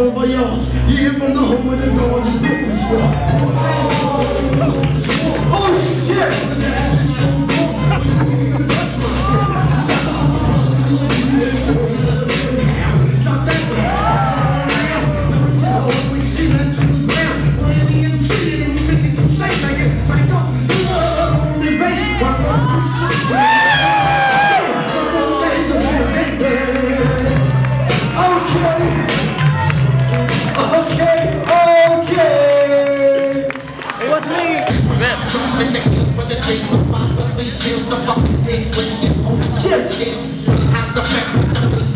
bon voyage. Even the home of the dogs is business. Oh shit! Rap to the fucking with Yes!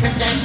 Fact?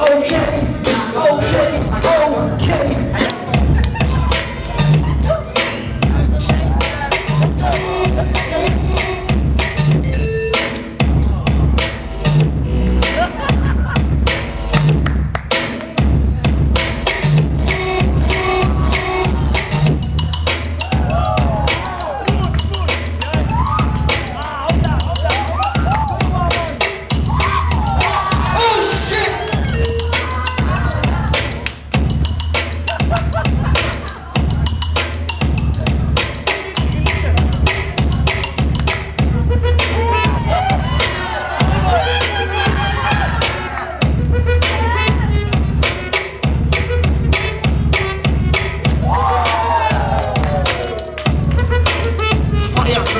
Oh yes!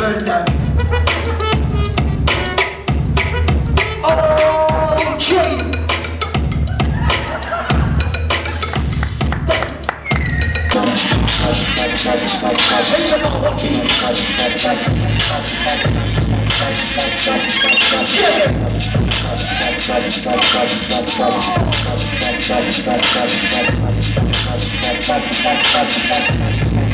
heard that. Okay. Yeah.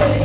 Oh,